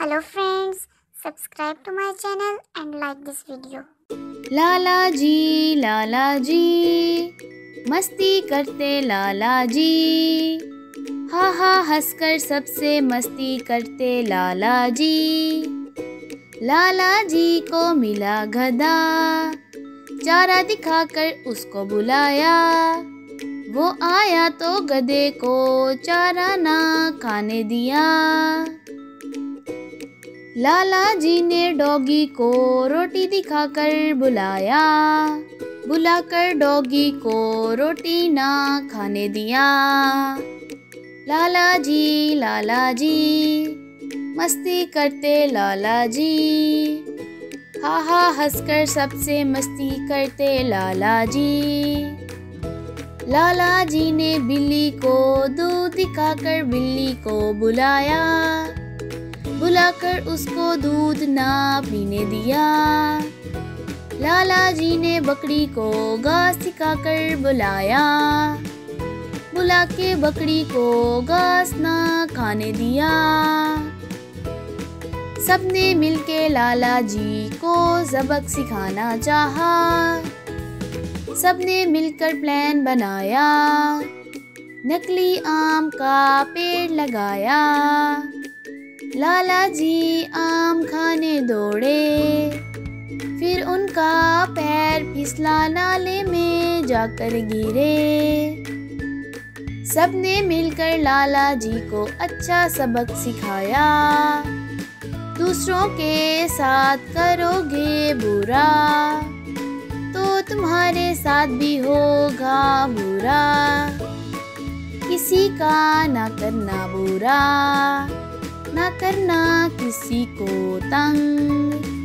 Hello friends subscribe to my channel and like this video. Lala ji Lala ji, मस्ती करते लाला जी। हा हा हंसकर सबसे मस्ती करते लाला जी। लाला जी को मिला गधा चारा दिखाकर उसको बुलाया। वो आया तो गधे को चारा ना खाने दिया। लाला जी ने डॉगी को रोटी दिखाकर बुलाया। बुलाकर डॉगी को रोटी ना खाने दिया। लाला जी लाला जी, मस्ती करते लाला जी। हा हा हंसकर सबसे मस्ती करते लाला जी। लाला जी ने बिल्ली को दूध दिखाकर बिल्ली को बुलाया। बुलाकर उसको दूध ना पीने दिया। लाला जी ने बकरी को घास सिखाकर बुलाया। बुला के बकरी को घास ना खाने दिया। सबने मिलके लाला जी को सबक सिखाना चाहा। सबने मिलकर प्लान बनाया। नकली आम का पेड़ लगाया। लाला जी आम खाने दौड़े। फिर उनका पैर फिसला नाले में जाकर गिरे। सबने मिलकर लाला जी को अच्छा सबक सिखाया। दूसरों के साथ करोगे बुरा तो तुम्हारे साथ भी होगा बुरा। किसी का ना करना बुरा। करना किसी को तंग